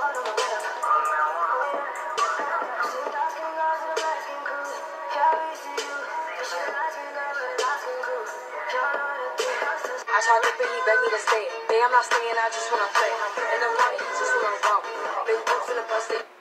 I tried to he begged me to stay. Hey, I'm not staying, I just wanna play. In the morning, he just wanna bump. Big boots in the bus,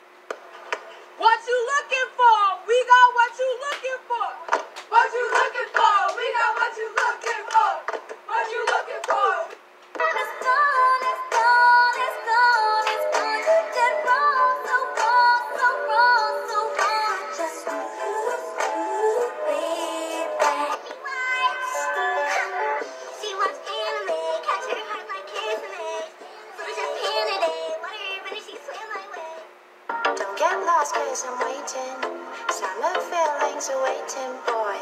get lost cause I'm waiting. Summer feelings are waiting, boy.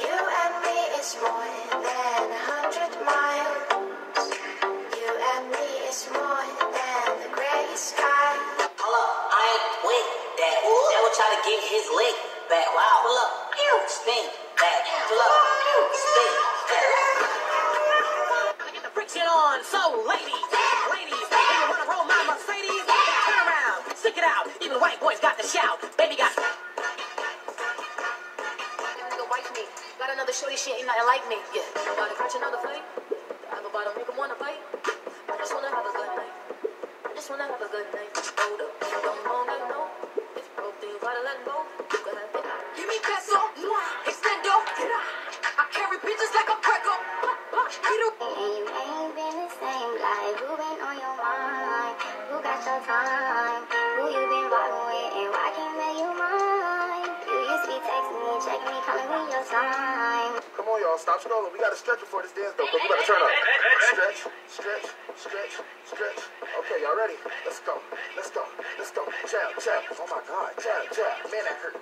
You and me is more than a hundred miles. You and me is more than the gray sky. Hold up, I ain't with that. That would try to get his leg back. Wow, pull up, spin back, pull up, spin back. Get the friction on, so ladies, white boys got the shout. Baby got. nigga wife me. Got another shorty, she ain't nothing like me. Yeah, about to catch another fight. I'm about to make him wanna fight. I just wanna have a good night. I just wanna have a good night. Hold up, don't know, don't know. If you broke, then you gotta let go. You can have it. Give me peso, mwah, extendo. I carry bitches like a preco. And you ain't been the same. Like, who been on your mind? Who got your time? You been vibing with? And why can't make you mine? You used to be texting me, checking me, calling me your. Come on, y'all. Stop scrolling. We got to stretch before this dance, though, because we got to turn up. Stretch, stretch, stretch, stretch. Okay, y'all ready? Let's go. Let's go. Let's go. Jab, jab. Oh, my God. Jab, jab. Man, that hurt.